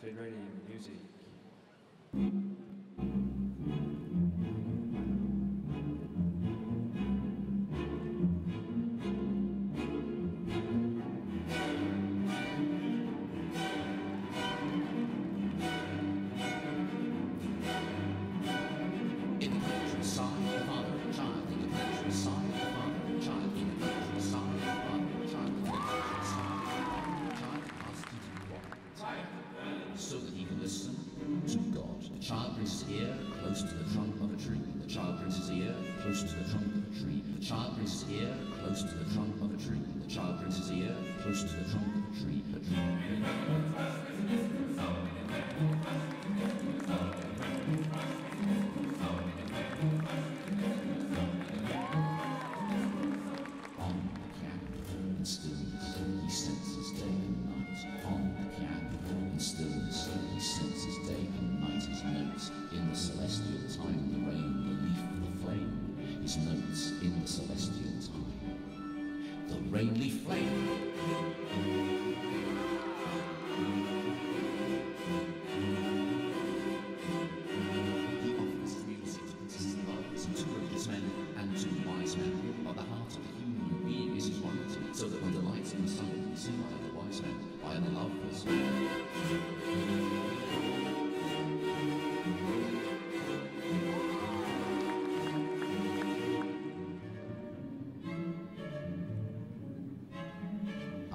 Feel Ready Music. Listen to God. The child brings his ear close to the trunk of a tree. The child brings his ear close to the trunk of a tree. The child brings his ear close to the trunk of a tree. The child brings his ear close to the trunk of a tree. Tree. On the in stillness, he senses day and night. The heart of the human being is his royalty, so that when the lights in the sun be seen by the wise men, by the lovers.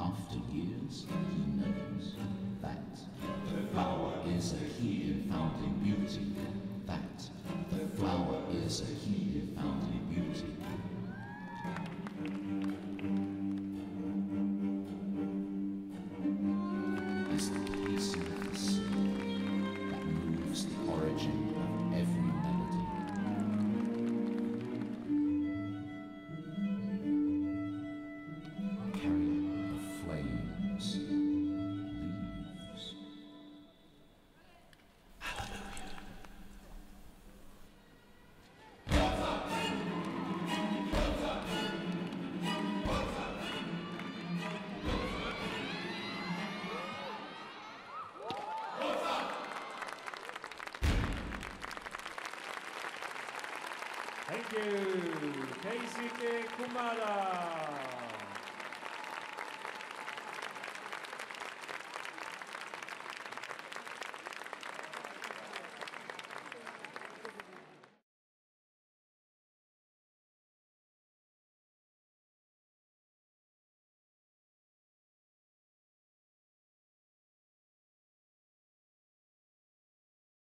After years, he knows that the flower is a here found in beauty. That the flower is a here found in beauty. The pacing Thank you. Keisuke Komada.